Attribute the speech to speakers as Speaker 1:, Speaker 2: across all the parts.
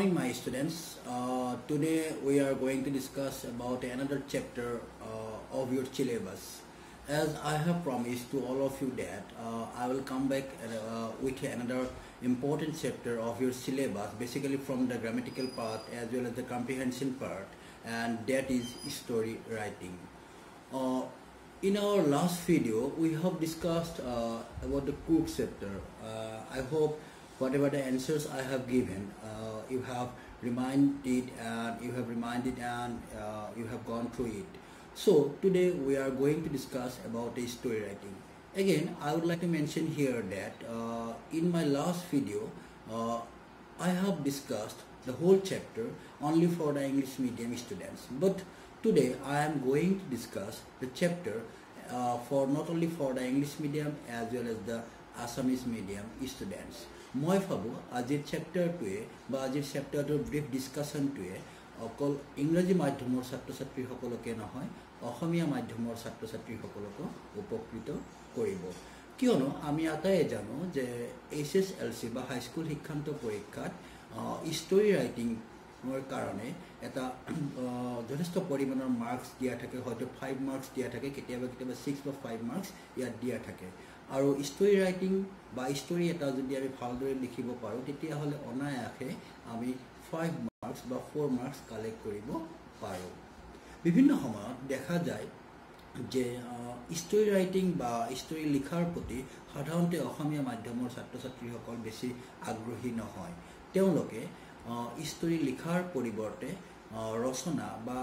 Speaker 1: morning, my students. Uh, today we are going to discuss about another chapter uh, of your syllabus. As I have promised to all of you that uh, I will come back uh, with another important chapter of your syllabus, basically from the grammatical part as well as the comprehension part, and that is story writing. Uh, in our last video, we have discussed uh, about the cook chapter. I hope whatever the answers I have given, uh, you have reminded and you have reminded and uh, you have gone through it. So today we are going to discuss about the story writing. Again, I would like to mention here that uh, in my last video, uh, I have discussed the whole chapter only for the English medium students. But today I am going to discuss the chapter uh, for not only for the English medium as well as the Assamese medium students. মই ভাবোঁ আজিৰ চেপ্টাৰটোৱে বা আজিৰ চেপ্টাৰটোৰ brief ডিছকাশ্যনটোৱে অকল ইংৰাজী মাধ্যমৰ ছাত্ৰ ছাত্ৰীসকলকে নহয় অসমীয়া মাধ্যমৰ ছাত্ৰ ছাত্ৰীসকলকো উপকৃত কৰিব। কিয়নো আমি আটাইয়ে জানো যে এইচ এছ এল চি বা হাইস্কুল শিক্ষান্ত পৰীক্ষাত ষ্টৰি ৰাইটিঙৰ কাৰণে এটা যথেষ্ট পৰিমাণৰ মাৰ্কছ দিয়া থাকে হয়তো ফাইভ মাৰ্কছ দিয়া থাকে কেতিয়াবা কেতিয়াবা ছিক্স বা ফাইভ মাৰ্কছ ইয়াত দিয়া থাকে। আৰু ষ্টৰি ৰাইটিং বা ষ্টৰি এটা যদি আমি ভালদৰে লিখিব পাৰোঁ তেতিয়াহ'লে অনায়াসে আমি ফাইভ মাৰ্কছ বা ফ'ৰ মাৰ্কছ কালেক্ট কৰিব পাৰোঁ। বিভিন্ন সময়ত দেখা যায় যে ষ্টৰি ৰাইটিং বা ষ্টৰি লিখাৰ প্ৰতি সাধাৰণতে অসমীয়া মাধ্যমৰ ছাত্ৰ ছাত্ৰীসকল বেছি আগ্ৰহী নহয়। তেওঁলোকে ষ্টৰি লিখাৰ পৰিৱৰ্তে ৰচনা বা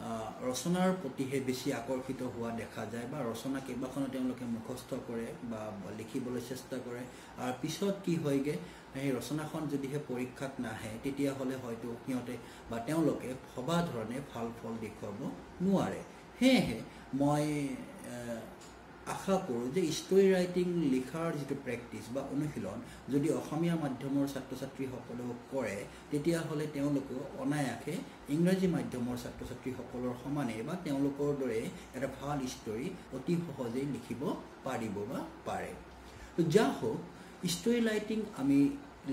Speaker 1: ৰচনাৰ প্ৰতিহে বেছি আকৰ্ষিত হোৱা দেখা যায় বা ৰচনা কেইবাখনো তেওঁলোকে মুখস্থ কৰে বা লিখিবলৈ চেষ্টা কৰে। আৰু পিছত কি হয়গৈ সেই ৰচনাখন যদিহে পৰীক্ষাত নাহে তেতিয়াহ'লে হয়তো সিহঁতে বা তেওঁলোকে ভবা ধৰণে ভাল ফল দেখুৱাব নোৱাৰে। সেয়েহে মই আশা কৰোঁ যে ষ্টৰি ৰাইটিং লিখাৰ যিটো প্ৰেক্টিছ বা অনুশীলন যদি অসমীয়া মাধ্যমৰ ছাত্ৰ ছাত্ৰীসকলেও কৰে তেতিয়াহ'লে তেওঁলোকেও অনায়াসে ইংৰাজী মাধ্যমৰ ছাত্ৰ ছাত্ৰীসকলৰ সমানে বা তেওঁলোকৰ দৰে এটা ভাল ষ্টৰি অতি সহজেই লিখিব পাৰিব বা পাৰে। যা হওক ষ্টৰি ৰাইটিং আমি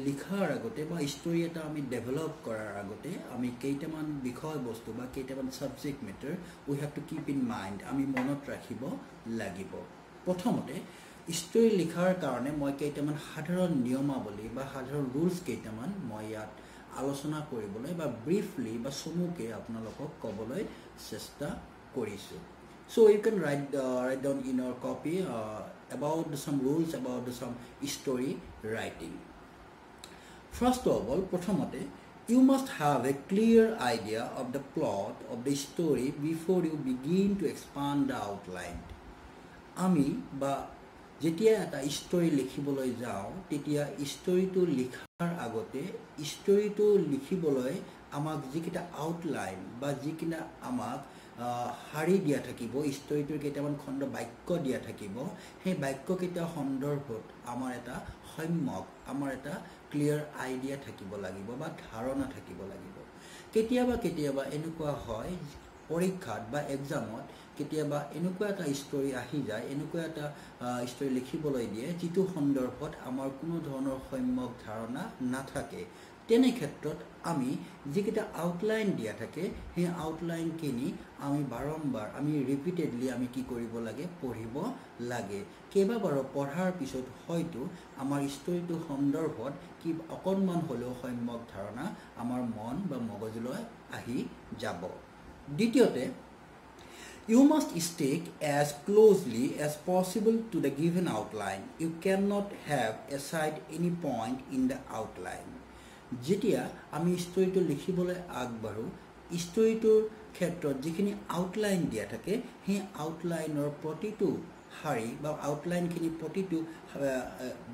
Speaker 1: লিখাৰ আগতে বা ষ্টৰি এটা আমি ডেভেলপ কৰাৰ আগতে আমি কেইটামান বিষয়বস্তু বা কেইটামান subject matter we have to keep in mind আমি মনত ৰাখিব লাগিব। প্ৰথমতে ষ্টৰি লিখাৰ কাৰণে মই কেইটামান সাধাৰণ নিয়মাৱলী বা সাধাৰণ ৰুলছ কেইটামান মই ইয়াত আলোচনা কৰিবলৈ বা ব্ৰিফলি বা চমুকে আপোনালোকক ক'বলৈ চেষ্টা কৰিছোঁ। So' you can write write down in or copy about some rules about some story writing First of all, প্ৰথমতে you must have a clear idea of the plot of the story before you begin to expand the outline. আমি বা যেতিয়া এটা story লিখিবলৈ যাওঁ তেতিয়া ষ্টৰিটো লিখাৰ আগতে ষ্টৰিটো লিখিবলৈ আমাক যিকেইটা আউটলাইন বা যিকেইটা আমাক শাৰী দিয়া থাকিব ষ্টৰিটোৰ কেইটামান খণ্ড বাক্য দিয়া থাকিব সেই বাক্যকেইটা সন্দৰ্ভত আমাৰ এটা সম্যক আমাৰ এটা ক্লিয়াৰ আইডিয়া থাকিব লাগিব বা ধাৰণা থাকিব লাগিব। কেতিয়াবা কেতিয়াবা এনেকুৱা হয় পৰীক্ষাত বা এক্সামত কেতিয়াবা এনেকুৱা এটা ষ্টৰি আহি যায় এনেকুৱা এটা ষ্টৰি লিখিবলৈ দিয়ে যিটো সন্দৰ্ভত আমাৰ কোনো ধৰণৰ সম্যক ধাৰণা নাথাকে। তেনে ক্ষেত্ৰত আমি যিকেইটা আউটলাইন দিয়া থাকে সেই আউটলাইনখিনি আমি বাৰম্বাৰ আমি ৰিপিটেডলি আমি কি কৰিব লাগে পঢ়িব লাগে কেইবাবাৰো পঢ়াৰ পিছত হয়তো আমাৰ ষ্টৰিটো সন্দৰ্ভত কি অকণমান হ'লেও সম্যক ধাৰণা আমাৰ মন বা মগজুলৈ আহি যাব দ্বিতীয়তে You must stick as closely as possible to the given outline. You cannot have aside any point in the outline. যেতিয়া আমি ষ্টৰিটো লিখিবলৈ আগবাঢ়োঁ ষ্টৰিটোৰ ক্ষেত্ৰত যিখিনি আউটলাইন দিয়া থাকে সেই আউটলাইনৰ প্ৰতিটো শাৰী বা আউটলাইনখিনি প্ৰতিটো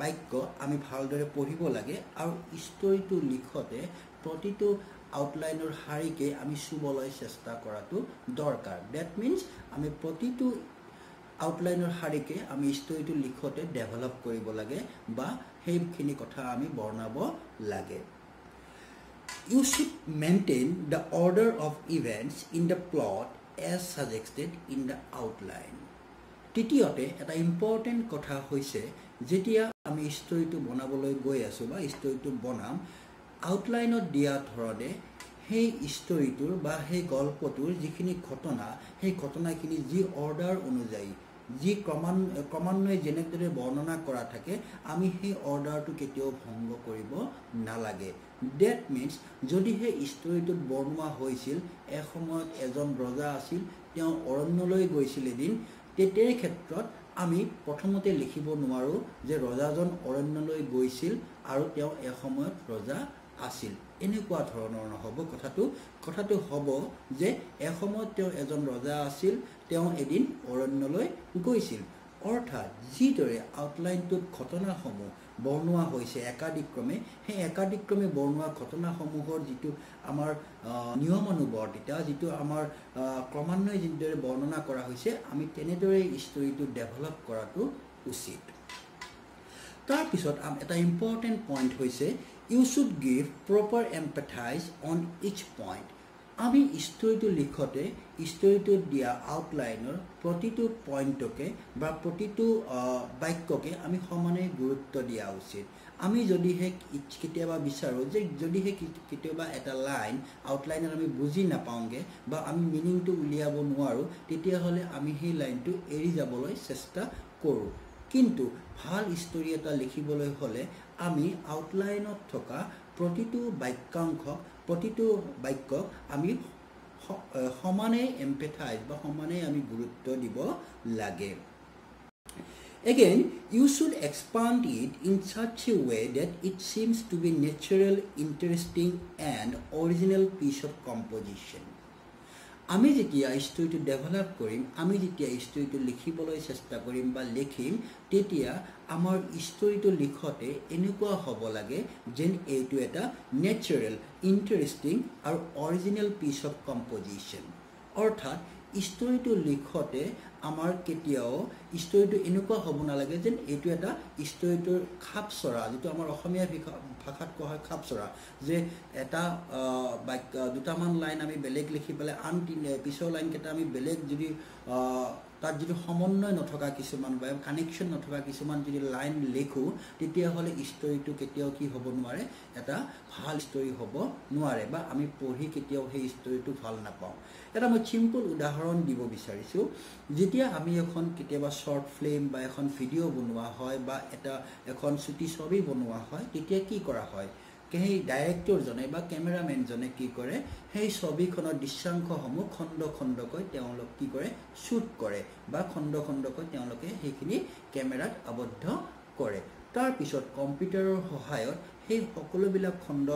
Speaker 1: বাক্য আমি ভালদৰে পঢ়িব লাগে আৰু ষ্টৰিটো লিখোঁতে প্ৰতিটো আউটলাইনৰ শাৰীকে আমি চুবলৈ চেষ্টা কৰাটো দৰকাৰ। ডেট মিনছ আমি প্ৰতিটো আউটলাইনৰ শাৰীকে আমি ষ্টৰিটো লিখোঁতে ডেভেলপ কৰিব লাগে বা সেইখিনি কথা আমি বৰ্ণাব লাগে। You should maintain the order of events in the plot as suggested in the outline তৃতীয়তে এটা ইম্পৰ্টেণ্ট কথা হৈছে যেতিয়া আমি ষ্টৰিটো বনাবলৈ গৈ আছোঁ বা ষ্টৰিটো বনাম আউটলাইনত দিয়া ধৰণে সেই ষ্টৰিটোৰ বা সেই গল্পটোৰ যিখিনি ঘটনা সেই ঘটনাখিনি যি অৰ্ডাৰ অনুযায়ী যি ক্ৰমান ক্ৰমান্বয়ে যেনেদৰে বৰ্ণনা কৰা থাকে আমি সেই অৰ্ডাৰটো কেতিয়াও ভংগ কৰিব নালাগে। ডেট মিনছ যদিহে ষ্টৰিটোত বৰ্ণোৱা হৈছিল এসময়ত এজন ৰজা আছিল তেওঁ অৰণ্যলৈ গৈছিল এদিন তেতিয়াৰ ক্ষেত্ৰত আমি প্ৰথমতে লিখিব নোৱাৰোঁ যে ৰজাজন অৰণ্যলৈ গৈছিল আৰু তেওঁ এসময়ত ৰজা আছিল। এনেকুৱা ধৰণৰ নহ'ব কথাটো। কথাটো হ'ব যে এসময়ত তেওঁ এজন ৰজা আছিল তেওঁ এদিন অৰণ্যলৈ গৈছিল। অৰ্থাৎ যিদৰে আউটলাইনটোত ঘটনাসমূহ বৰ্ণোৱা হৈছে একাদিক্ৰমে। সেই একাদিক্ৰমে বৰ্ণোৱা ঘটনাসমূহৰ যিটো আমাৰ নিয়মানুবৰ্তিতা যিটো আমাৰ ক্ৰমান্বয়ে যিদৰে বৰ্ণনা কৰা হৈছে আমি তেনেদৰে ষ্টৰিটো ডেভেলপ কৰাটো উচিত। তাৰপিছত এটা ইম্পৰ্টেণ্ট পইণ্ট হৈছে you should give proper emphasise on each point আমি ষ্টৰিটো লিখোঁতে ষ্টৰিটোত দিয়া আউটলাইনৰ প্ৰতিটো পইণ্টকে বা প্ৰতিটো বাক্যকে আমি সমানে গুৰুত্ব দিয়া উচিত। আমি যদিহে কেতিয়াবা বিচাৰোঁ যে যদিহে কেতিয়াবা এটা লাইন আউটলাইনত আমি বুজি নাপাওঁগৈ বা আমি মিনিংটো উলিয়াব নোৱাৰোঁ তেতিয়াহ'লে আমি সেই লাইনটো এৰি যাবলৈ চেষ্টা কৰোঁ। কিন্তু ভাল ষ্টৰি এটা লিখিবলৈ হ'লে আমি আউটলাইনত থকা প্ৰতিটো বাক্যাংশক প্ৰতিটো বাক্যক আমি সমানে এম্পেথাইজ বা সমানে আমি গুৰুত্ব দিব লাগে। Again you should expand it in such a way that it seems to be natural interesting and original piece of composition আমি যেতিয়া ষ্টৰিটো ডেভেলপ কৰিম আমি যেতিয়া ষ্টৰিটো লিখিবলৈ চেষ্টা কৰিম বা লিখিম তেতিয়া আমাৰ ষ্টৰিটো লিখোঁতে এনেকুৱা হ'ব লাগে যেন এইটো এটা নেচাৰেল ইণ্টাৰেষ্টিং আৰু অৰিজিনেল পিচ অফ কম্পজিশ্যন অৰ্থাৎ ষ্টৰিটো লিখোঁতে আমাৰ কেতিয়াও ষ্টৰিটো এনেকুৱা হ'ব নালাগে যেন এইটো এটা ষ্টৰিটোৰ খাপ চৰা যিটো আমাৰ অসমীয়া ভাষাত কোৱা হয় খাপ চৰা যে এটা বাক্য দুটামান লাইন আমি বেলেগ লিখি পেলাই আন তিনি পিছৰ লাইনকেইটা আমি বেলেগ যদি তাত যিটো সমন্বয় নথকা কিছুমান বা কানেকশ্যন নথকা কিছুমান যদি লাইন লিখোঁ তেতিয়াহ'লে ষ্টৰিটো কেতিয়াও কি হ'ব নোৱাৰে এটা ভাল ষ্টৰি হ'ব নোৱাৰে বা আমি পঢ়ি কেতিয়াও সেই ষ্টৰিটো ভাল নাপাওঁ। এটা মই চিম্পল উদাহৰণ দিব বিচাৰিছোঁ। যেতিয়া আমি এখন কেতিয়াবা শ্বৰ্ট ফিল্ম বা এখন ভিডিঅ' বনোৱা হয় বা এটা এখন চুটি ছবি বনোৱা হয় তেতিয়া কি কৰা হয়? সেই ডাইৰেক্টৰজনে বা কেমেৰামেনজনে কি কৰে সেই ছবিখনৰ দৃশ্যাংশসমূহ খণ্ড খণ্ডকৈ তেওঁলোক কি কৰে শ্বুট কৰে বা খণ্ড খণ্ডকৈ তেওঁলোকে সেইখিনি কেমেৰাত আবদ্ধ কৰে। তাৰপিছত কম্পিউটাৰৰ সহায়ত সেই সকলোবিলাক খণ্ড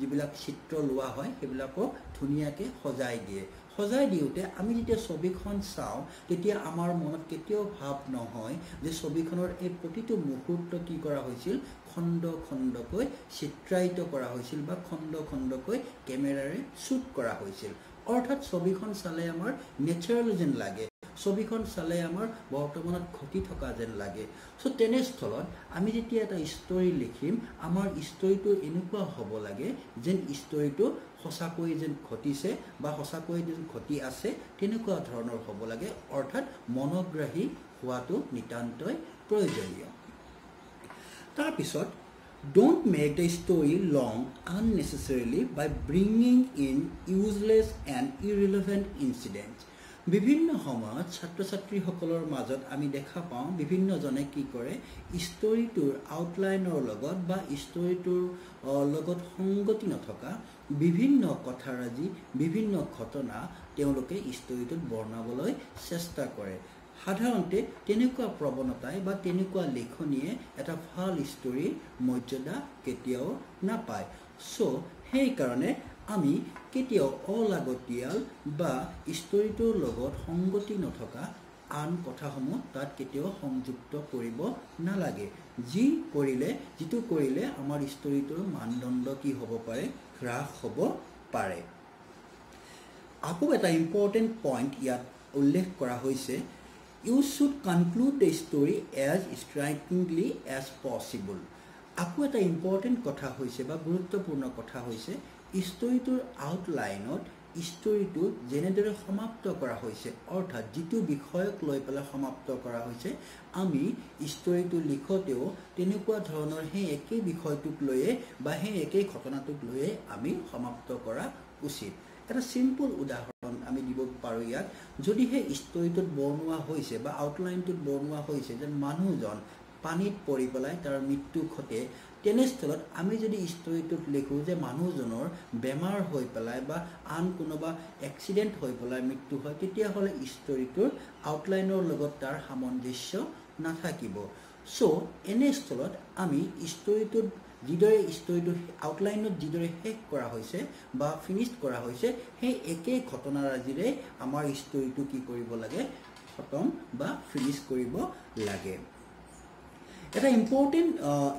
Speaker 1: যিবিলাক চিত্ৰ লোৱা হয় সেইবিলাকক ধুনীয়াকৈ সজাই দিয়ে। সজাই দিওঁতে আমি যেতিয়া ছবিখন চাওঁ তেতিয়া আমাৰ মনত কেতিয়াও ভাৱ নহয় যে ছবিখনৰ এই প্ৰতিটো মুহূৰ্ত কি কৰা হৈছিল খণ্ড খণ্ডকৈ চিত্ৰায়িত কৰা হৈছিল বা খণ্ড খণ্ডকৈ কেমেৰাৰে শ্বুট কৰা হৈছিল। অৰ্থাৎ ছবিখন চালে আমাৰ নেচাৰেল যেন লাগে। ছবিখন চালে আমাৰ বৰ্তমানত ঘটি থকা যেন লাগে। চ' তেনেস্থলত আমি যেতিয়া এটা ষ্টৰি লিখিম আমাৰ ষ্টৰিটো এনেকুৱা হ'ব লাগে যেন ষ্টৰিটো সঁচাকৈ যেন ঘটিছে বা সঁচাকৈ যেন ঘটি আছে তেনেকুৱা ধৰণৰ হ'ব লাগে। অৰ্থাৎ মনোগ্ৰাহী হোৱাটো নিতান্তই প্ৰয়োজনীয়। তাৰপিছত don't make the story long unnecessarily by bringing in useless and irrelevant incidents বিভিন্ন সময়ত ছাত্ৰ ছাত্ৰীসকলৰ মাজত আমি দেখা পাওঁ বিভিন্নজনে কি কৰে ষ্টৰিটোৰ আউটলাইনৰ লগত বা ষ্টৰিটোৰ লগত সংগতি নথকা বিভিন্ন কথাৰাজি বিভিন্ন ঘটনা তেওঁলোকে ষ্টৰিটোত বৰ্ণাবলৈ চেষ্টা কৰে। সাধাৰণতে তেনেকুৱা প্ৰৱণতাই বা তেনেকুৱা লিখনিয়ে এটা ভাল ষ্টৰীৰ মৰ্যাদা কেতিয়াও নাপায়। চ' সেইকাৰণে আমি কেতিয়াও অলাগতিয়াল বা ষ্টৰিটোৰ লগত সংগতি নথকা আন কথাসমূহ তাত কেতিয়াও সংযুক্ত কৰিব নালাগে। যি কৰিলে যিটো কৰিলে আমাৰ ষ্টৰিটোৰ মানদণ্ড কি হ'ব পাৰে হ্ৰাস হ'ব পাৰে। আকৌ এটা ইম্পৰ্টেণ্ট পইণ্ট ইয়াত উল্লেখ কৰা হৈছে you should conclude the story as strikingly as possible আকৌ এটা ইম্পৰ্টেণ্ট কথা হৈছে বা গুৰুত্বপূৰ্ণ কথা হৈছে ষ্টৰিটোৰ আউটলাইনত ষ্টৰিটো যেনেদৰে সমাপ্ত কৰা হৈছে অৰ্থাৎ যিটো বিষয়ক লৈ পেলাই সমাপ্ত কৰা হৈছে আমি ষ্টৰিটো লিখোঁতেও তেনেকুৱা ধৰণৰ সেই একেই বিষয়টোক লৈয়ে বা সেই একেই ঘটনাটোক লৈয়ে আমি সমাপ্ত কৰা উচিত এটা চিম্পুল উদাহৰণ আমি দিব পাৰোঁ ইয়াক যদিহে ষ্টৰিটোত বৰ্ণোৱা হৈছে বা আউটলাইনটোত বৰ্ণোৱা হৈছে যে মানুহজন পানীত পৰি পেলাই তাৰ মৃত্যু ঘটে তেনেস্থলত আমি যদি ষ্টৰিটোত লিখোঁ যে মানুহজনৰ বেমাৰ হৈ পেলাই বা আন কোনোবা এক্সিডেণ্ট হৈ পেলাই মৃত্যু হয় তেতিয়াহ'লে ষ্টৰিটোৰ আউটলাইনৰ লগত তাৰ সামঞ্জস্য নাথাকিব। চ' এনেস্থলত আমি ষ্টৰিটোত যিদৰে ষ্টৰিটো আউটলাইনত যিদৰে শেষ কৰা হৈছে বা ফিনিছ কৰা হৈছে সেই একেই ঘটনাৰাজিৰে আমাৰ ষ্টৰিটো কি কৰিব লাগে খতম বা ফিনিছ কৰিব লাগে। এটা ইম্পৰ্টেণ্ট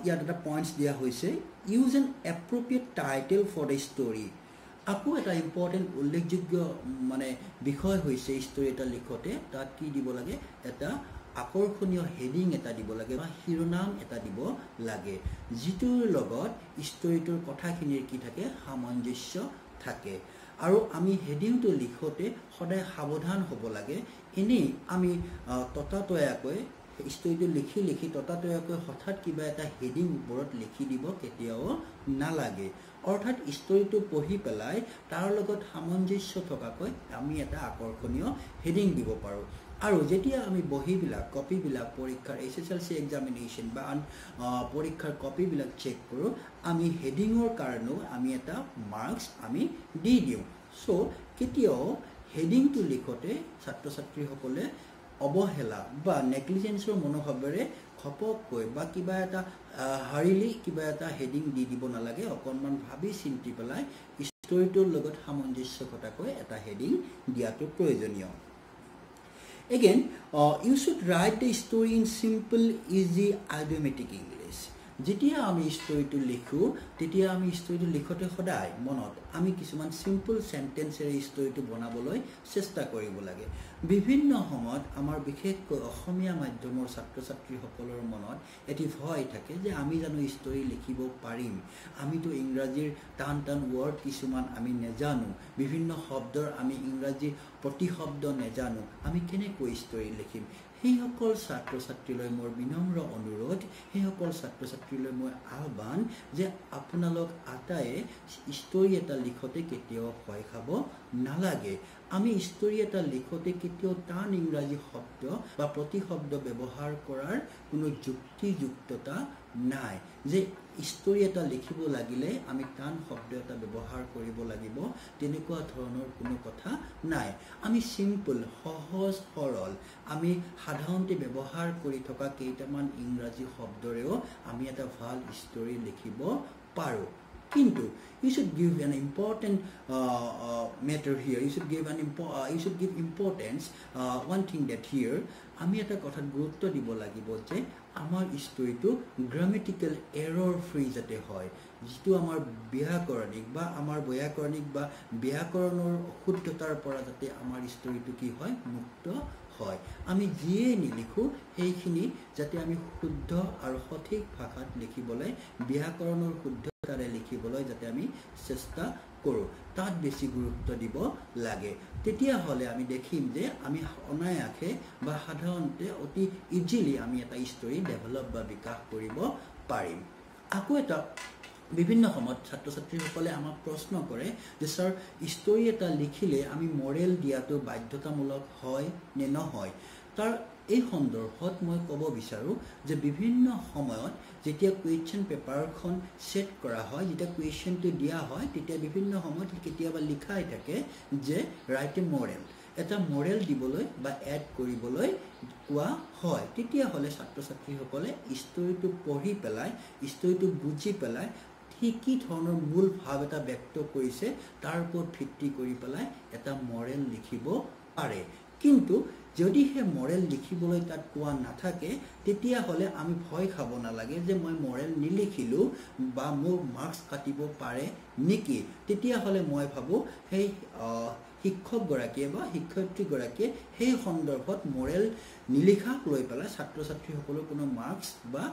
Speaker 1: ইয়াত এটা পইণ্টছ দিয়া হৈছে use an appropriate title for the story আকৌ এটা ইম্পৰ্টেণ্ট উল্লেখযোগ্য মানে বিষয় হৈছে ষ্টৰি এটা লিখোঁতে তাত কি দিব লাগে এটা আকৰ্ষণীয় হেডিং এটা দিব লাগে বা শিৰোনাম এটা দিব লাগে। যিটোৰ লগত ষ্টৰিটোৰ কথাখিনিৰ কি থাকে সামঞ্জস্য থাকে। আৰু আমি হেডিংটো লিখোঁতে সদায় সাৱধান হ'ব লাগে। এনেই আমি ততাতৈয়াকৈ ষ্টৰিটো লিখি লিখি ততাতৈয়াকৈ হঠাৎ কিবা এটা হেডিং ওপৰত লিখি দিব কেতিয়াও নালাগে। অৰ্থাৎ ষ্টৰিটো পঢ়ি পেলাই তাৰ লগত সামঞ্জস্য থকাকৈ আমি এটা আকৰ্ষণীয় হেডিং দিব পাৰোঁ। আৰু যেতিয়া আমি বহীবিলাক কপিবিলাক পৰীক্ষাৰ H S L C examination বা আন পৰীক্ষাৰ কপিবিলাক চেক কৰোঁ আমি হেডিঙৰ কাৰণেও আমি এটা মাৰ্কছ আমি দি দিওঁ। চ' কেতিয়াও হেডিংটো লিখোঁতে ছাত্ৰ ছাত্ৰীসকলে অৱহেলা বা নেগলিজেঞ্চৰ মনোভাৱেৰে ঘপককৈ বা কিবা এটা হাৰিলি কিবা এটা হেডিং দি দিব নালাগে অকণমান ভাবি চিন্তি পেলাই ষ্টৰিটোৰ লগত সামঞ্জস্য ঘটাকৈ এটা হেডিং দিয়াটো প্ৰয়োজনীয়। Again, uh, you should write the story in simple, easy, idiomatic English. যেতিয়া আমি ষ্টৰিটো লিখোঁ তেতিয়া আমি ষ্টৰিটো লিখোঁতে সদায় মনত আমি কিছুমান চিম্পল চেণ্টেঞ্চেৰে ষ্টৰিটো বনাবলৈ চেষ্টা কৰিব লাগে। বিভিন্ন সময়ত আমাৰ বিশেষকৈ অসমীয়া মাধ্যমৰ ছাত্ৰ ছাত্ৰীসকলৰ মনত এটি ভয় থাকে যে আমি জানো ষ্টৰি লিখিব পাৰিম। আমিতো ইংৰাজীৰ টান টান ৱৰ্ড কিছুমান আমি নেজানো। বিভিন্ন শব্দৰ আমি ইংৰাজী প্ৰতিশব্দ নেজানো। আমি কেনেকৈ ষ্টৰি লিখিম? সেইসকল ছাত্ৰ ছাত্ৰীলৈ মোৰ বিনম্ৰ অনুৰোধ সেইসকল ছাত্ৰ ছাত্ৰীলৈ মই আহ্বান যে আপোনালোক আটাইয়ে ষ্টৰি এটা লিখোঁতে কেতিয়াও ভয় খাব নালাগে আমি ষ্টৰি এটা লিখোঁতে কেতিয়াও টান ইংৰাজী শব্দ বা প্ৰতিশব্দ ব্যৱহাৰ কৰাৰ কোনো যুক্তিযুক্ততা নাই যে ষ্টৰি এটা লিখিব লাগিলে আমি টান শব্দ এটা ব্যৱহাৰ কৰিব লাগিব তেনেকুৱা ধৰণৰ কোনো কথা নাই। আমি চিম্পল সহজ সৰল। আমি সাধাৰণতে ব্যৱহাৰ কৰি থকা কেইটামান ইংৰাজী শব্দৰেও আমি এটা ভাল ষ্টৰি লিখিব পাৰোঁ। কিন্তু important uh, uh, matter here. You should give an impo uh, you should give importance uh, one thing that here আমি এটা কথাত গুৰুত্ব দিব লাগিব যে আমাৰ ষ্টৰিটো গ্ৰামেটিকেল এৰৰ ফ্ৰী যাতে হয় যিটো আমাৰ ব্যাকৰণিক বা আমাৰ ব্যাকৰণিক বা ব্যাকৰণৰ অশুদ্ধতাৰ পৰা যাতে আমাৰ ষ্টৰিটো কি হয় মুক্ত হয়। আমি যিয়েই নিলিখোঁ সেইখিনি যাতে আমি শুদ্ধ আৰু সঠিক ভাষাত লিখিবলৈ ব্যাকৰণৰ শুদ্ধতাৰে লিখিবলৈ যাতে আমি চেষ্টা কৰোঁ। তাত বেছি গুৰুত্ব দিব লাগে। তেতিয়াহ'লে আমি দেখিম যে আমি অনায়াসে বা সাধাৰণতে অতি ইজিলি আমি এটা ষ্টৰি ডেভেলপ বা বিকাশ কৰিব পাৰিম। আকৌ এটা বিভিন্ন সময়ত ছাত্ৰ ছাত্ৰীসকলে আমাক প্ৰশ্ন কৰে যে ছাৰ ষ্টৰি এটা লিখিলে আমি মৰেল দিয়াটো বাধ্যতামূলক হয় নে নহয়? তাৰ এই সন্দৰ্ভত মই ক'ব বিচাৰোঁ যে বিভিন্ন সময়ত যেতিয়া কুৱেশ্যন পেপাৰখন ছেট কৰা হয় যেতিয়া কুৱেশ্যনটো দিয়া হয় তেতিয়া বিভিন্ন সময়ত কেতিয়াবা লিখাই থাকে যে ৰাইট এ মৰেল এটা মৰেল দিবলৈ বা এড কৰিবলৈ কোৱা হয়। তেতিয়াহ'লে ছাত্ৰ ছাত্ৰীসকলে ষ্টৰিটো পঢ়ি পেলাই ষ্টৰিটো বুজি পেলাই সি কি ধৰণৰ মূল ভাৱ এটা ব্যক্ত কৰিছে তাৰ ওপৰত ভিত্তি কৰি পেলাই এটা মৰেল লিখিব পাৰে। কিন্তু যদিহে মৰেল লিখিবলৈ তাত কোৱা নাথাকে তেতিয়াহ'লে আমি ভয় খাব নালাগে যে মই মৰেল নিলিখিলোঁ বা মোৰ মাৰ্কছ কাটিব পাৰে নেকি। তেতিয়াহ'লে মই ভাবোঁ সেই শিক্ষকগৰাকীয়ে বা শিক্ষয়িত্ৰীগৰাকীয়ে সেই সন্দৰ্ভত মৰেল নিলিখাক লৈ পেলাই ছাত্ৰ ছাত্ৰীসকলৰ কোনো মাৰ্কছ বা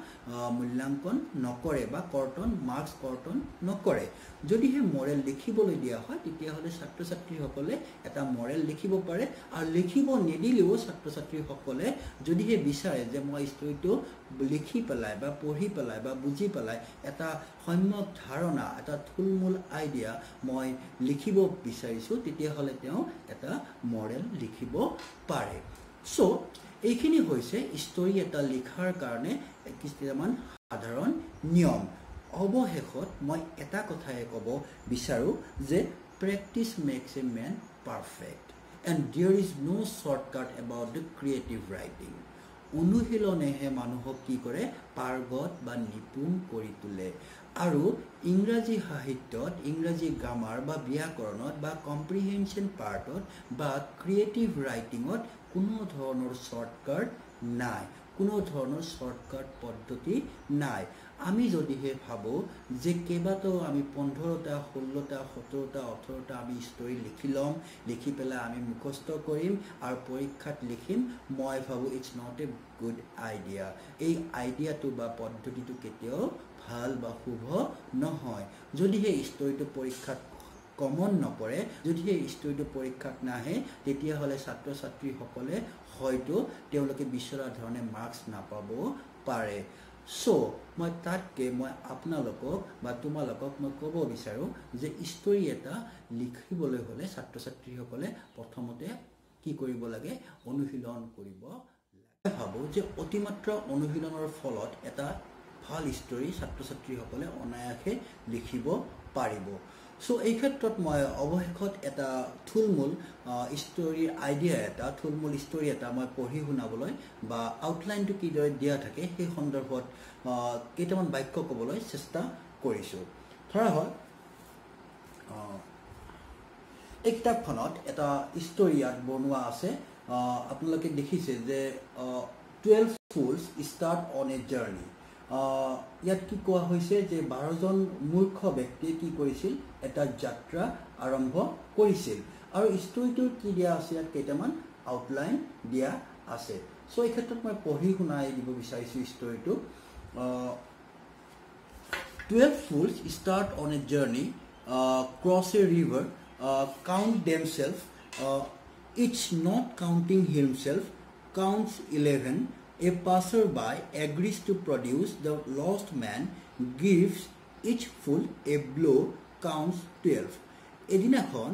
Speaker 1: মূল্যাংকন নকৰে বা কৰ্তন মাৰ্কছ কৰ্তন নকৰে। যদিহে মৰেল লিখিবলৈ দিয়া হয় তেতিয়াহ'লে ছাত্ৰ ছাত্ৰীসকলে এটা মৰেল লিখিব পাৰে আৰু লিখিব নিদিলেও ছাত্ৰ ছাত্ৰীসকলে যদিহে বিচাৰে যে মই ষ্টৰিটো লিখি পেলাই বা পঢ়ি পেলাই বা বুজি পেলাই এটা সম্যক ধাৰণা এটা থুলমূল আইডিয়া মই লিখিব বিচাৰিছোঁ তেতিয়াহ'লে তেওঁ এটা মৰেল লিখিব পাৰে। চ' এইখিনি হৈছে ষ্টৰি এটা লিখাৰ কাৰণে কিছুমান সাধাৰণ নিয়ম। অৱশেষত মই এটা কথাই ক'ব বিচাৰোঁ যে practice makes a man perfect and there is no' shortcut about the creative writing অনুশীলনেহে মানুহক কি কৰে পাৰ্গত বা নিপুণ কৰি তোলে। আৰু ইংৰাজী সাহিত্যত ইংৰাজী গ্ৰামাৰ বা ব্যাকৰণত বা কম্প্ৰিহেনশ্যন পাৰ্টত বা ক্ৰিয়েটিভ ৰাইটিঙত কোনো ধৰণৰ শ্বৰ্টকাট নাই, কোনো ধৰণৰ শ্বৰ্টকাট পদ্ধতি নাই। আমি যদিহে ভাবোঁ যে কেইবাটাও আমি পোন্ধৰটা, ষোল্লটা, সোতৰটা, ওঠৰটা আমি ষ্টৰি লিখি ল'ম, লিখি পেলাই আমি মুখস্থ কৰিম আৰু পৰীক্ষাত লিখিম, মই ভাবোঁ it's not a good idea এই আইডিয়াটো বা পদ্ধতিটো কেতিয়াও ভালো বা শুভ নহয়। যদিহে ষ্টৰিটো পৰীক্ষাত কমন নপৰে। যদিহে ষ্টৰিটো পৰীক্ষাত নাহে তেতিয়াহ'লে ছাত্ৰ ছাত্ৰীসকলে হয়তো তেওঁলোকে বিচৰা ধৰণে মাৰ্কছ নাপাব পাৰে। চ' মই তাতকৈ মই আপোনালোকক বা তোমালোকক মই ক'ব বিচাৰোঁ যে ষ্টৰি এটা লিখিবলৈ হ'লে ছাত্ৰ ছাত্ৰীসকলে প্ৰথমতে কি কৰিব লাগে? অনুশীলন কৰিব লাগে। ভাবোঁ যে অতিমাত্ৰা অনুশীলনৰ ফলত এটা ভাল ষ্টৰি ছাত্ৰ ছাত্ৰীসকলে অনায়াসে লিখিব পাৰিব। চ' এই ক্ষেত্ৰত মই অৱশেষত এটা থুলমূল ষ্টৰিৰ আইডিয়া এটা থুলমূল ষ্টৰি এটা মই পঢ়ি শুনাবলৈ বা আউটলাইনটো কিদৰে দিয়া থাকে সেই সন্দৰ্ভত কেইটামান বাক্য ক'বলৈ চেষ্টা কৰিছোঁ। ধৰা হয় এই কিতাপখনত এটা ষ্টৰি ইয়াত বনোৱা আছে। আপোনালোকে দেখিছে যে twelve fools start on a journey ইয়াত কি কোৱা হৈছে যে বাৰজন মূৰ্খ ব্যক্তিয়ে কি কৰিছিল? এটা যাত্ৰা আৰম্ভ কৰিছিল। আৰু ষ্টৰিটোৰ কি দিয়া আছে? ইয়াত কেইটামান আউটলাইন দিয়া আছে। চ' এই ক্ষেত্ৰত মই পঢ়ি শুনাই দিব বিচাৰিছোঁ ষ্টৰিটো twelve fools start on a journey cross a river count them self it's not counting himself counts eleven A passerby agrees to produce the lost man, gives each fool a blow, counts 12. এদিনাখন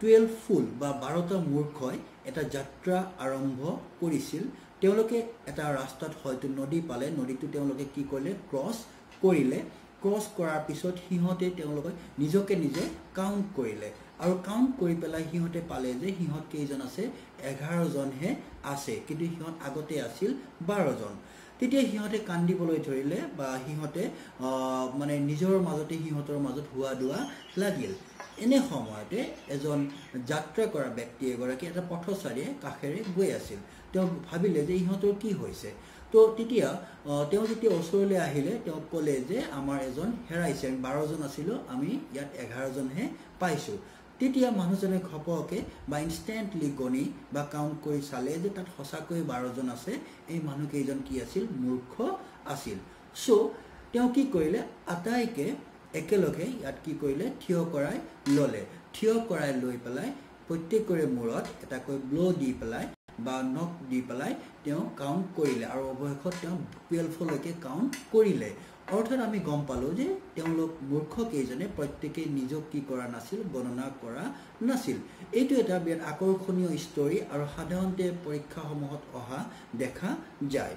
Speaker 1: twelve ফুল বা বাৰটা মূৰ্খই এটা যাত্ৰা আৰম্ভ কৰিছিল। তেওঁলোকে এটা ৰাস্তাত হয়তো নদী পালে নদীটো তেওঁলোকে কি কৰিলে? ক্ৰছ কৰিলে। ক্ৰছ কৰাৰ পিছত সিহঁতে তেওঁলোকে নিজকে নিজে কাউণ্ট কৰিলে। আৰু কাউণ্ট কৰি পেলাই সিহঁতে পালে যে সিহঁত কেইজন আছে? এঘাৰজনহে আছে কিন্তু সিহঁত আগতে আছিল বাৰজন। তেতিয়া সিহঁতে কান্দিবলৈ ধৰিলে বা সিহঁতে মানে নিজৰ মাজতে সিহঁতৰ মাজত হোৱা দোৱা লাগিল। এনে সময়তে এজন যাত্ৰা কৰা ব্যক্তি এগৰাকী এটা পথচাৰীয়ে কাষেৰে গৈ আছিল। তেওঁ ভাবিলে যে ইহঁতৰ কি হৈছে? তো তেতিয়া তেওঁ যেতিয়া ওচৰলৈ আহিলে তেওঁক ক'লে যে আমাৰ এজন হেৰাইছে বাৰজন আছিলোঁ আমি ইয়াত এঘাৰজনহে পাইছোঁ। তেতিয়া মানুহজনে ঘপকে বা ইনষ্টেণ্টলি গণি বা কাউণ্ট কৰি চালে যে তাত সঁচাকৈ বাৰজন আছে এই মানুহকেইজন কি আছিল? মূৰ্খ আছিল। চ' তেওঁ কি কৰিলে? আটাইকে একেলগে ইয়াত কি কৰিলে? থিয় কৰাই ল'লে। থিয় কৰাই লৈ পেলাই প্ৰত্যেকৰে মূৰত এটাকৈ ব্ল' দি পেলাই বা নখ দি পেলাই তেওঁ কাউণ্ট কৰিলে আৰু অৱশেষত তেওঁ টুৱেলভলৈকে কাউণ্ট কৰিলে। অৰ্থাৎ আমি গম পালোঁ যে তেওঁলোক মূৰ্খকেইজনে প্ৰত্যেকেই নিজক কি কৰা নাছিল গণনা কৰা নাছিল। এইটো এটা বিৰাট আকৰ্ষণীয় ষ্টৰি আৰু সাধাৰণতে পৰীক্ষাসমূহত অহা দেখা যায়।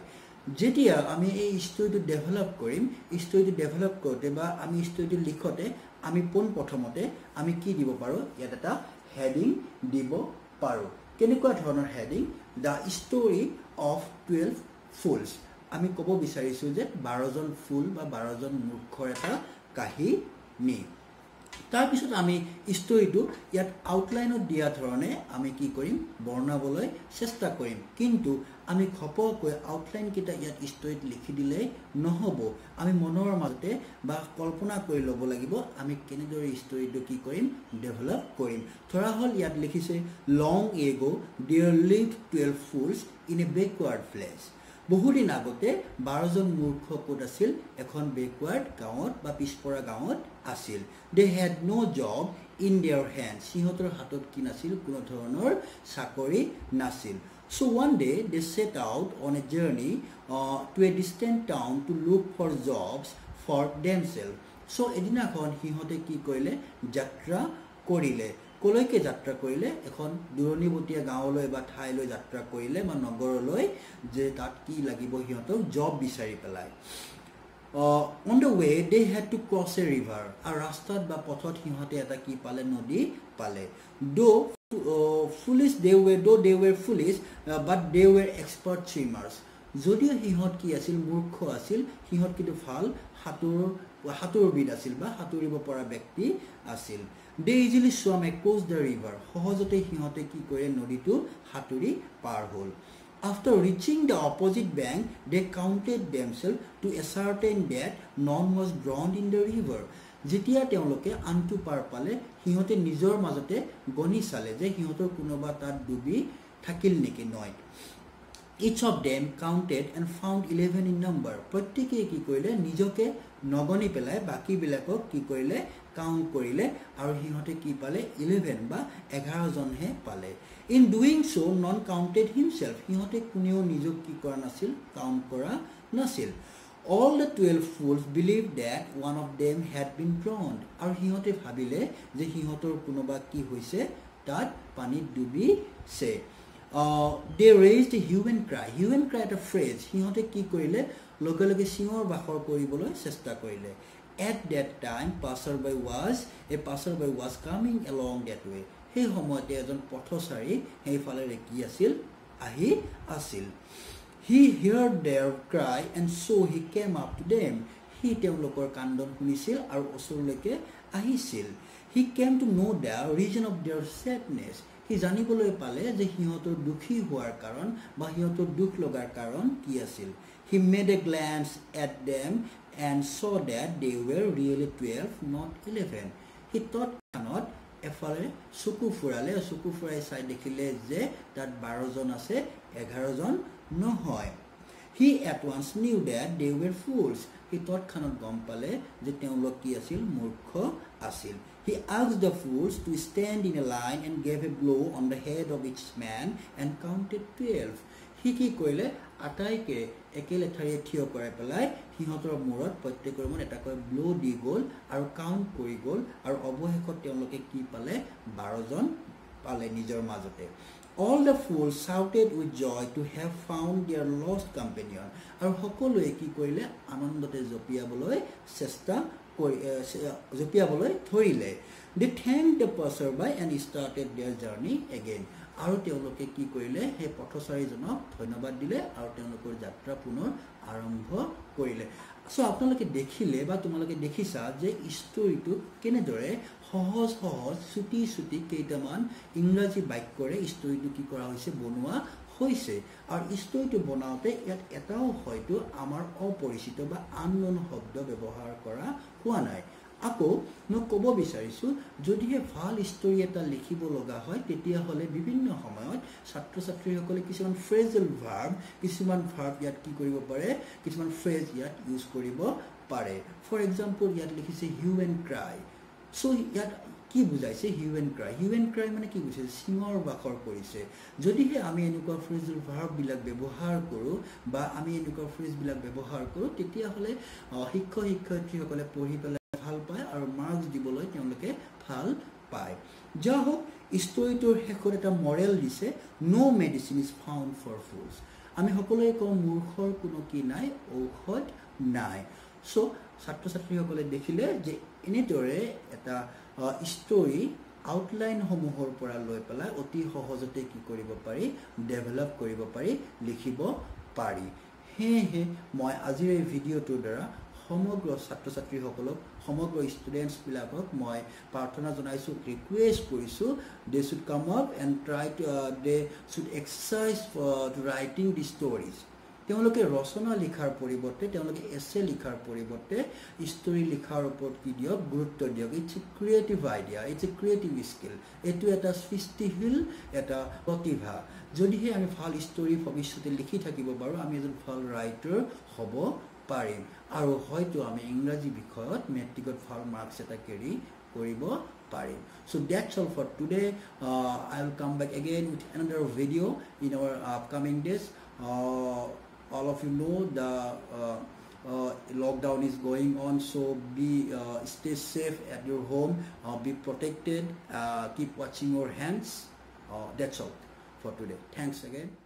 Speaker 1: যেতিয়া আমি এই ষ্টৰিটো ডেভেলপ কৰিম ষ্টৰিটো ডেভেলপ কৰোঁতে বা আমি ষ্টৰিটো লিখোঁতে আমি পোনপ্ৰথমতে আমি কি দিব পাৰোঁ ইয়াত এটা হেডিং দিব পাৰোঁ। কেনেকুৱা ধৰণৰ heading the story of twelve fools আমি ক'ব বিচাৰিছোঁ যে বাৰজন ফুল বা বাৰজন মূৰ্খৰ এটা কাহিনী তাৰপিছত আমি ষ্টৰিটো ইয়াত আউটলাইনত দিয়া ধৰণে আমি কি কৰিম বৰ্ণাবলৈ চেষ্টা কৰিম। কিন্তু আমি ঘপকৈ আউটলাইনকেইটা ইয়াত ষ্টৰিত লিখি দিলেই নহ'ব। আমি মনৰ মাজতে বা কল্পনা কৰি ল'ব লাগিব আমি কেনেদৰে ষ্টৰিটো কি কৰিম ডেভেলপ কৰিম। ধৰা হ'ল ইয়াত লিখিছে long ago' there live twelve fools in a backward place বহুদিন আগতে বাৰজন মূৰ্খ ক'ত আছিল এখন বেকৱাৰ্ড গাঁৱত বা পিছপৰা গাঁৱত আছিল। They had no' job in their hand সিহঁতৰ হাতত কি নাছিল? কোনো ধৰণৰ চাকৰি নাছিল। So' one day they set out on a journey to a distant town to look for jobs for themselves so' এদিনাখন সিহঁতে কি কৰিলে? যাত্ৰা কৰিলে। কলৈকে যাত্ৰা কৰিলে এখন দূৰণিবতীয়া গাঁৱলৈ বা ঠাইলৈ যাত্ৰা কৰিলে বা নগৰলৈ যে তাত কি লাগিব সিহঁতক জব বিচাৰি পেলাই on the way they had to cross a river আৰু ৰাস্তাত বা পথত সিহঁতে এটা কি পালে? নদী পালে। Though' foolish they were though' they were foolish but they were expert swimmers যদিও সিহঁত কি আছিল মূৰ্খ আছিল সিহঁত কিন্তু ভাল সাঁতোৰ সাঁতোৰবিদ আছিল বা সাঁতুৰিব পৰা ব্যক্তি আছিল। They easily swam across the river সহজতে সিহঁতে কি কৰে নদীটো সাঁতুৰি পাৰ হ'ল। After reaching the opposite bank they counted themselves to ascertain that none was drowned in the river যেতিয়া তেওঁলোকে আনটো পাৰ পালে সিহঁতে নিজৰ মাজতে গণি চালে যে সিহঁতৰ কোনোবা তাত ডুবি থাকিল নেকি নৈত its of them counted and found eleven in number প্ৰত্যেকেই কি কৰিলে? নিজকে নগনি পেলাই বাকীবিলাকক কি কৰিলে? কাউণ্ট কৰিলে। আৰু সিহঁতে কি পালে? ইলেভেন বা এঘাৰজনহে পালে। In doing so' none counted himself সিহঁতে কোনেও নিজক কি কৰা নাছিল? কাউণ্ট কৰা নাছিল। All the twelve fools believe that one of them had been drowned আৰু সিহঁতে ভাবিলে যে সিহঁতৰ কোনোবা কি হৈছে? তাত পানীত ডুবিছে। They raise the human cry human cry এটা ফ্ৰেজ সিহঁতে কি কৰিলে? লগে লগে চিঞৰ বাখৰ কৰিবলৈ চেষ্টা কৰিলে। এট ডেট টাইম পাছৰ বাই ৱাজ এ পাছৰ by was coming along that way সেই সময়তে এজন পথচাৰী সেইফালেৰে কি আছিল আহি আছিল। He hear their cry and so' he came up to them সি তেওঁলোকৰ কান্দন শুনিছিল আৰু ওচৰলৈকে আহিছিল। He came to know' the reason of their sadness সি জানিবলৈ পালে যে সিহঁতৰ দুখী হোৱাৰ কাৰণ বা সিহঁতৰ দুখ লগাৰ কাৰণ কি আছিল। He made a glance at them and saw' that they were really twelve not eleven সি তৎক্ষণত এফালে চকু ফুৰালে চকু ফুৰাই চাই দেখিলে যে তাত বাৰজন আছে এঘাৰজন নহয়। He at once knew that they were fools সি তৎক্ষণত গম পালে যে তেওঁলোক কি আছিল মূৰ্খ আছিল। He আক্স the fools to stand in a line and gave a blow' on the head of its men and counted twelve সি কি কৰিলে আটাইকে একে লেঠাৰিয়ে থিয় কৰাই পেলাই সিহঁতৰ মূৰত প্ৰত্যেকৰ মূৰত এটাকৈ ব্ল' দি গ'ল আৰু কাউণ্ট কৰি গ'ল আৰু অৱশেষত তেওঁলোকে কি পালে? বাৰজন পালে নিজৰ মাজতে। All the fool shouted with joy to have found their lost companion আৰু সকলোৱে কি কৰিলে আনন্দতে জঁপিয়াবলৈ চেষ্টা কৰি জঁপিয়াবলৈ ধৰিলে। They thank the passer by and started their journey again আৰু তেওঁলোকে কি কৰিলে সেই পথচাৰীজনক ধন্যবাদ দিলে আৰু তেওঁলোকৰ যাত্ৰা পুনৰ আৰম্ভ কৰিলে। চ' আপোনালোকে দেখিলে বা তোমালোকে দেখিছা যে ষ্টৰিটোত কেনেদৰে সহজ সহজ চুটি চুটি কেইটামান ইংৰাজী বাক্যৰে ষ্টৰিটো কি কৰা হৈছে বনোৱা হৈছে। আৰু ষ্টৰিটো বনাওঁতে ইয়াত এটাও হয়তো আমাৰ অপৰিচিত বা আননোন শব্দ ব্যৱহাৰ কৰা হোৱা নাই। আকৌ মই ক'ব বিচাৰিছোঁ যদিহে ভাল ষ্টৰি এটা লিখিব লগা হয় তেতিয়াহ'লে বিভিন্ন সময়ত ছাত্ৰ ছাত্ৰীসকলে কিছুমান ফ্ৰেজেল ভাৰ্ব কিছুমান ভাৰ্ব ইয়াত কি কৰিব পাৰে কিছুমান ফ্ৰেজ ইয়াত ইউজ কৰিব পাৰে। ফৰ এক্সাম্পল ইয়াত লিখিছে হিউ এণ্ড ক্ৰাই চ' ইয়াত কি বুজাইছে? Hue and cry hue and cry মানে কি বুজাইছে? চিঙৰ বাখৰ কৰিছে। যদিহে আমি এনেকুৱা ফ্ৰেজেল ভাৰ্ববিলাক ব্যৱহাৰ কৰোঁ বা আমি এনেকুৱা ফ্ৰেজবিলাক ব্যৱহাৰ কৰোঁ তেতিয়াহ'লে শিক্ষক শিক্ষয়িত্ৰীসকলে পঢ়ি পেলাই ভাল পায় আৰু মাৰ্কছ দিবলৈ তেওঁলোকে ভাল পায়। যা হওক ষ্টৰিটোৰ শেষত এটা মৰেল দিছে no' medicine is found for fools আমি সকলোৱে কওঁ মূৰ্খৰ কোনো কি নাই? ঔষধ নাই। চ' ছাত্ৰ ছাত্ৰীসকলে দেখিলে যে এনেদৰে এটা ষ্টৰি আউটলাইনসমূহৰ পৰা লৈ পেলাই অতি সহজতে কি কৰিব পাৰি ডেভেলপ কৰিব পাৰি লিখিব পাৰি। সেয়েহে মই আজিৰ এই ভিডিঅ'টোৰ দ্বাৰা সমগ্ৰ ছাত্ৰ ছাত্ৰীসকলক সমগ্ৰ ষ্টুডেণ্টছবিলাকক মই প্ৰাৰ্থনা জনাইছোঁ ৰিকুৱেষ্ট কৰিছোঁ they should come up and try to they should exercise writing the stories তেওঁলোকে ৰচনা লিখাৰ পৰিৱৰ্তে তেওঁলোকে এছে লিখাৰ পৰিৱৰ্তে ষ্টৰি লিখাৰ ওপৰত কি দিয়ক গুৰুত্ব দিয়ক। It's a creative idea it's a creative skill এইটো এটা সৃষ্টিশীল এটা প্ৰতিভা। যদিহে আমি ভাল ষ্টৰি ভৱিষ্যতে লিখি থাকিব পাৰোঁ আমি এজন ভাল ৰাইটাৰ হ'ব পাৰিম। আৰু হয়তো আমি ইংৰাজী বিষয়ত মেট্ৰিকত ভাল মাৰ্কছ এটা কেৰি কৰিব পাৰিম। So' that's all for today I will come back again with another video' in our upcoming days all of you know the uh, uh, lockdown is going on so be uh, stay safe at your home uh, be protected uh, keep watching your hands. Uh, that's all for today. Thanks again